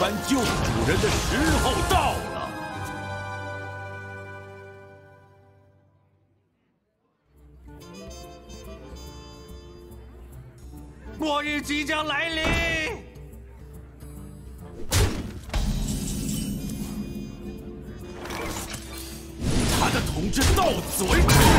推翻旧主人的时候到了。末日即将来临，他的统治到此为止。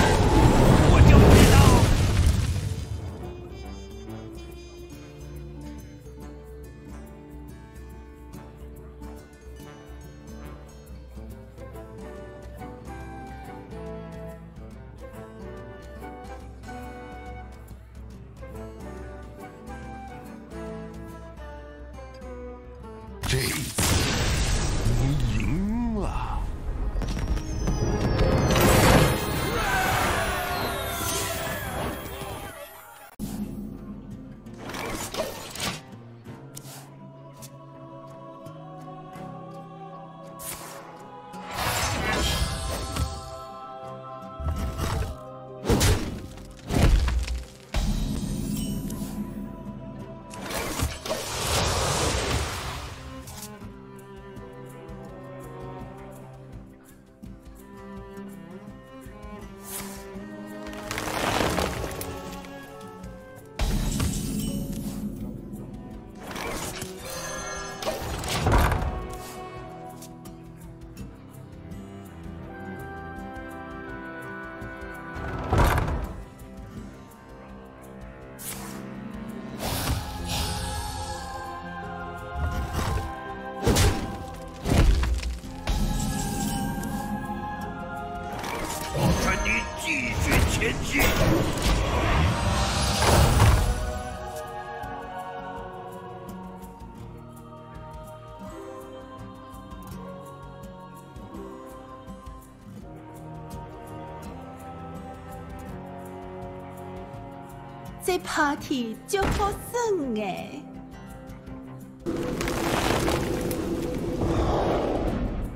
这这 party 就好耍诶。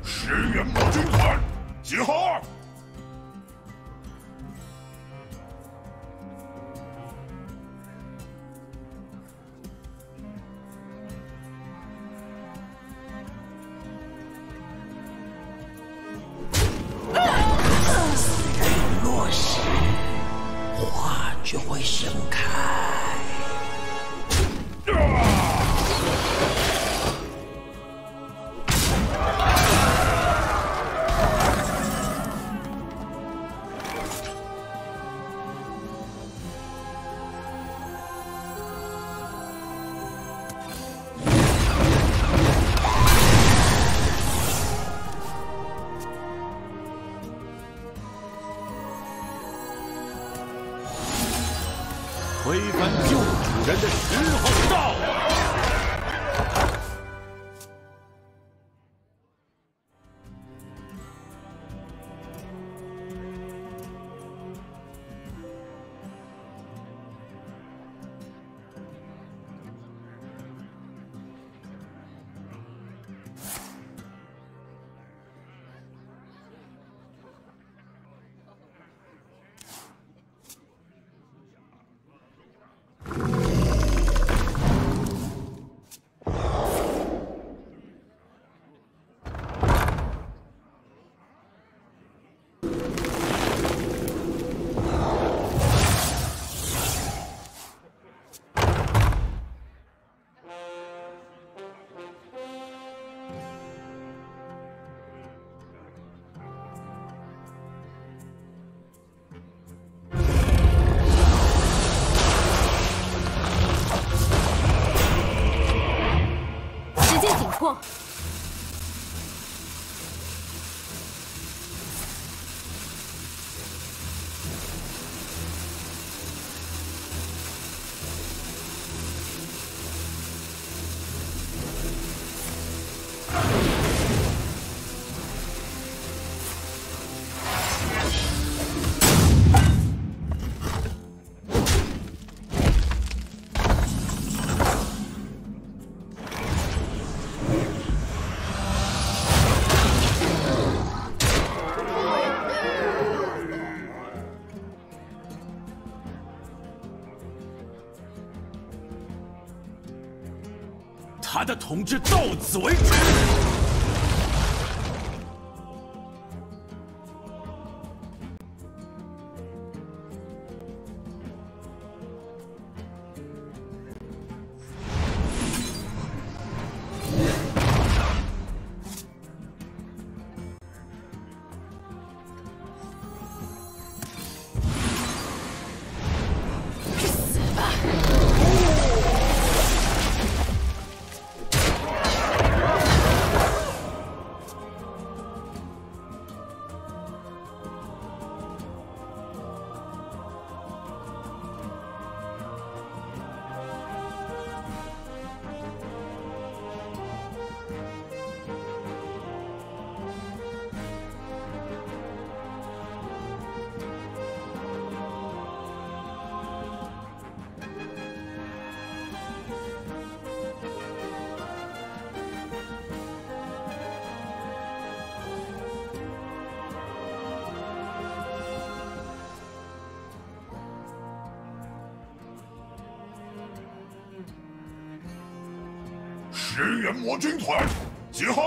十元魔军团集合！就会盛开。推翻旧主人的时候到了。他的统治到此为止。石原魔军团集合！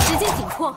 时间紧迫。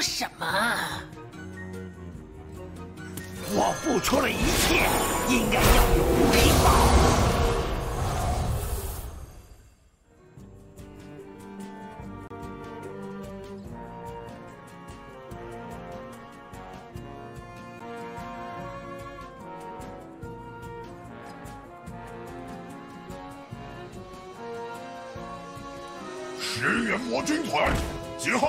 什么？我付出了一切，应该要有回报。石原魔军团集合！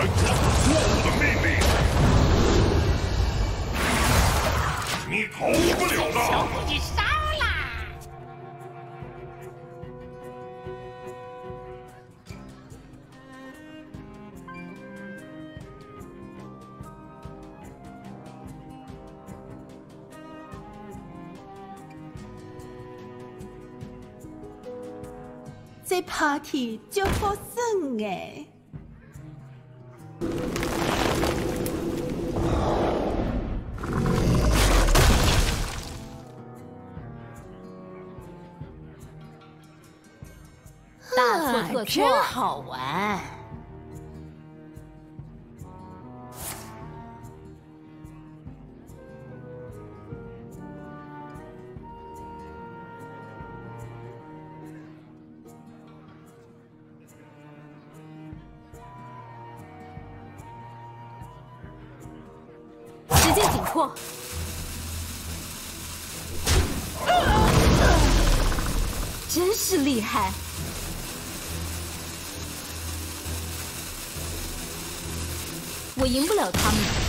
才知道错误的命令，你逃不了的。你杀啦！这 party 就好耍哎！真好玩。直接紧迫。真是厉害。我赢不了他们。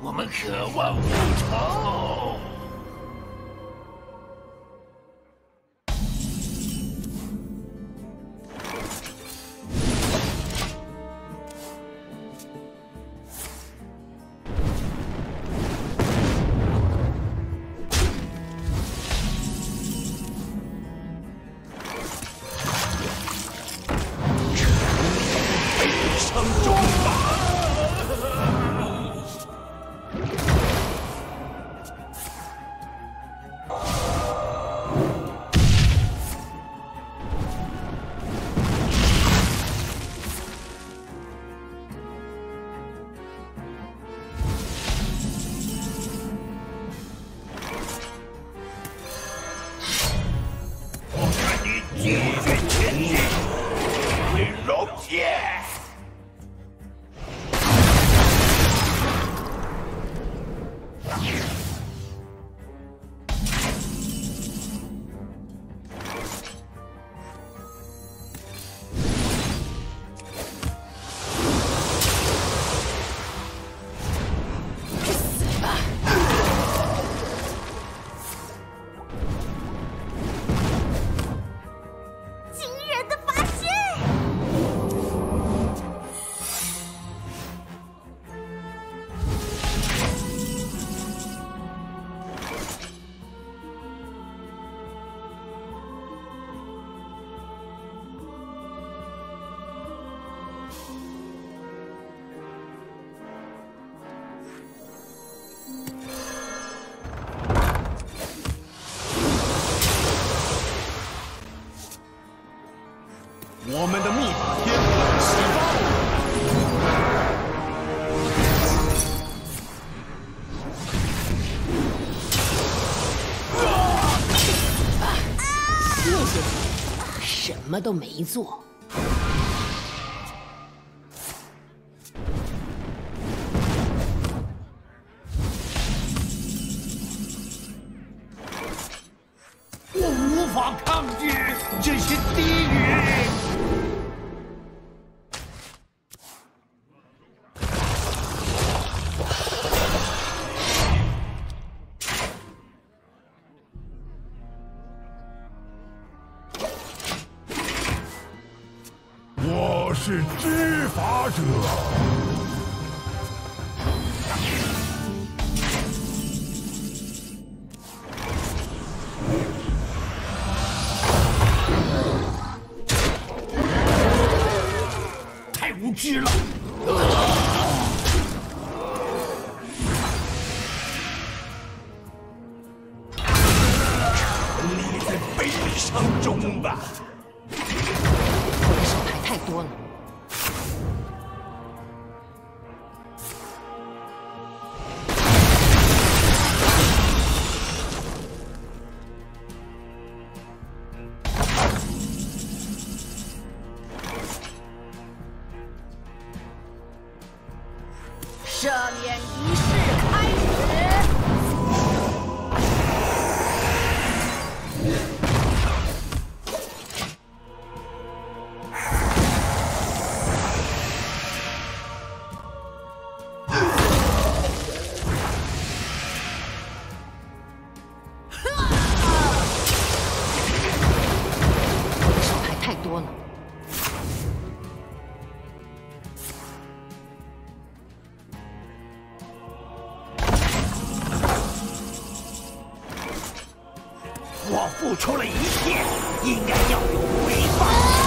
我们渴望复仇。们的秘法天启发！谢谢你，什么都没做。是知法者。太无知了！赦免一世付出了一切，应该要有回报。